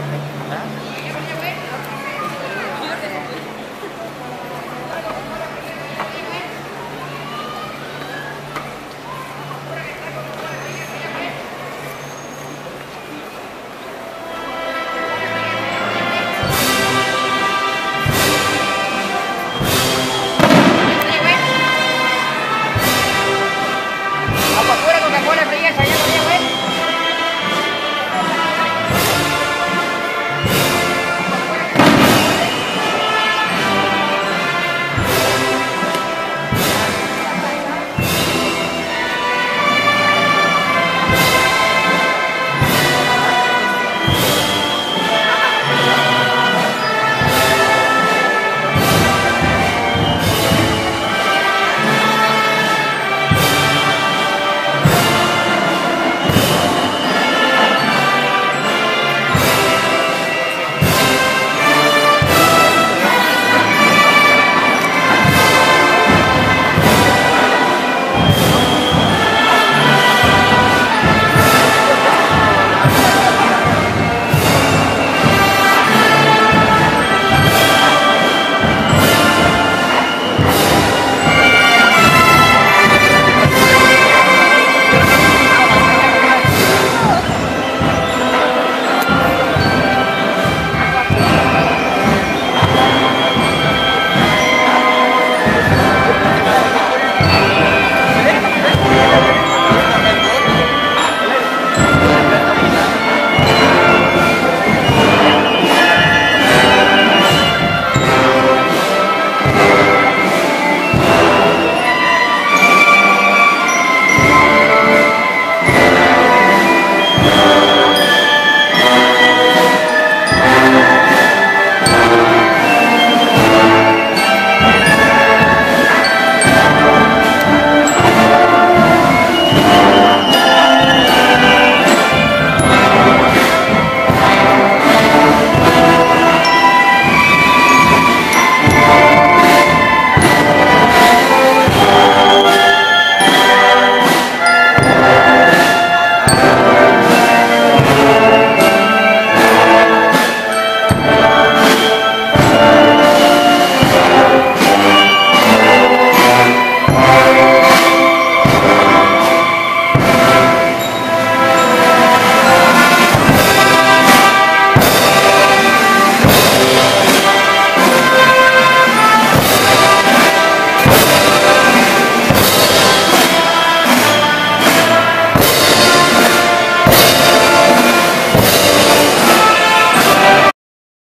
different.